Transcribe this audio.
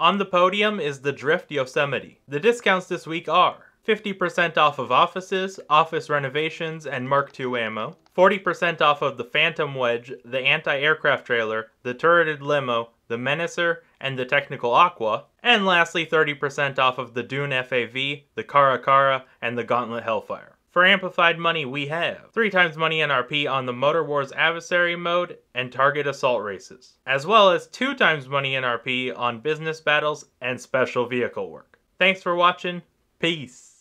On the podium is the Drift Yosemite. The discounts this week are 50% off of offices, office renovations, and Mark II ammo, 40% off of the Phantom Wedge, the anti-aircraft trailer, the turreted limo, the Menacer, and the Technical Aqua, and lastly 30% off of the Dune FAV, the Caracara, and the Gauntlet Hellfire. For amplified money, we have 3 times money NRP on the Motor Wars Adversary mode and Target Assault races, as well as 2 times money NRP on business battles and special vehicle work. Thanks for watching, peace!